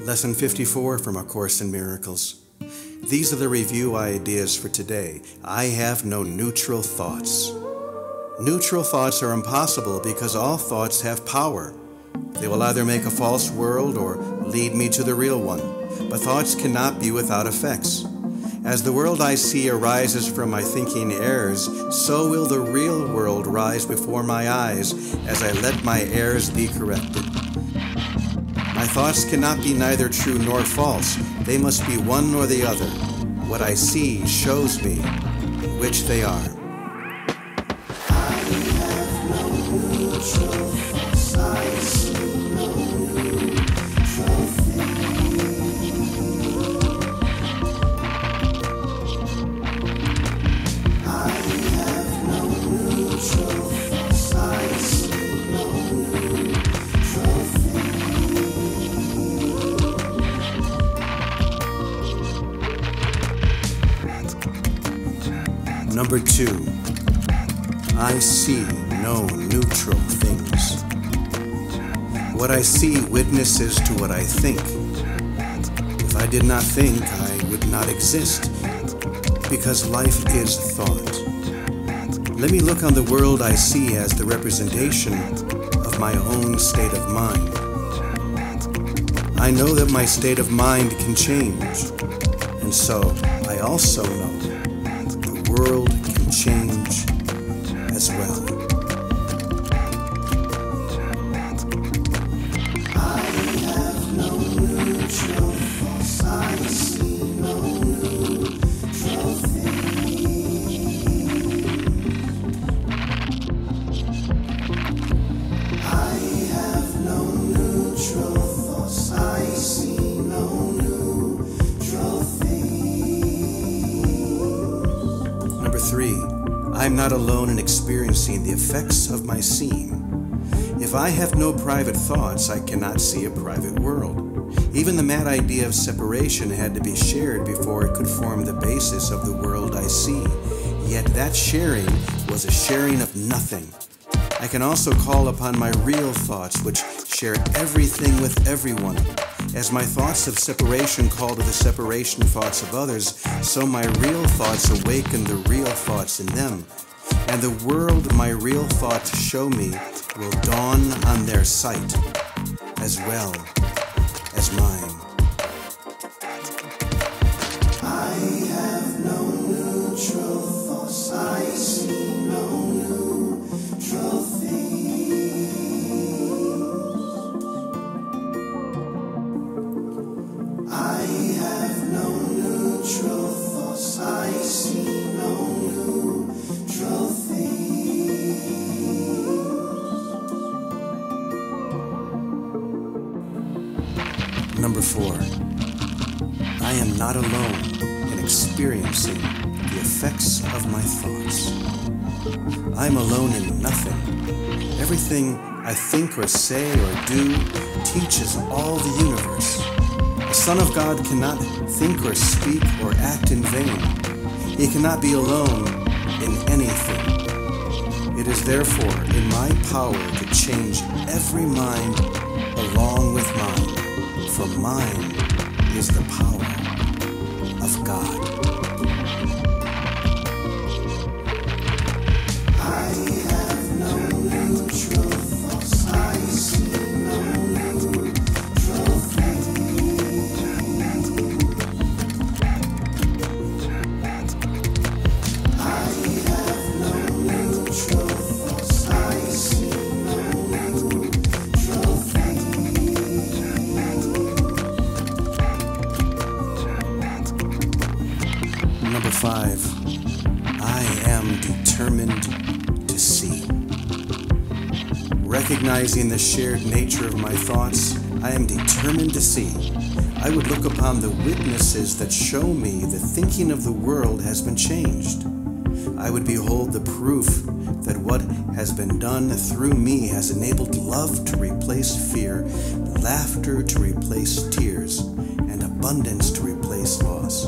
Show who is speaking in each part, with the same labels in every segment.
Speaker 1: Lesson 54 from A Course in Miracles. These are the review ideas for today. I have no neutral thoughts. Neutral thoughts are impossible because all thoughts have power. They will either make a false world or lead me to the real one. But thoughts cannot be without effects. As the world I see arises from my thinking errors, so will the real world rise before my eyes as I let my errors be corrected. My thoughts cannot be neither true nor false, they must be one or the other. What I see shows me which they are. Number two, I see no neutral things. What I see witnesses to what I think. If I did not think, I would not exist, because life is thought. Let me look on the world I see as the representation of my own state of mind. I know that my state of mind can change, and so I also know the world change as well.
Speaker 2: I
Speaker 1: am not alone in experiencing the effects of my seeing. If I have no private thoughts, I cannot see a private world. Even the mad idea of separation had to be shared before it could form the basis of the world I see. Yet that sharing was a sharing of nothing. I can also call upon my real thoughts, which share everything with everyone. As my thoughts of separation call to the separation thoughts of others, so my real thoughts awaken the real thoughts in them. And the world my real thoughts show me will dawn on their sight as well as mine. Four, I am not alone in experiencing the effects of my thoughts. I am alone in nothing. Everything I think or say or do teaches all the universe. The Son of God cannot think or speak or act in vain. He cannot be alone in anything. It is therefore in my power to change every mind along with mine, for mine is the power of God. Recognizing the shared nature of my thoughts, I am determined to see. I would look upon the witnesses that show me the thinking of the world has been changed. I would behold the proof that what has been done through me has enabled love to replace fear, laughter to replace tears, and abundance to replace loss.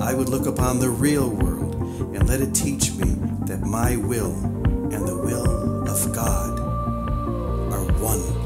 Speaker 1: I would look upon the real world and let it teach me that my will and the will of God one.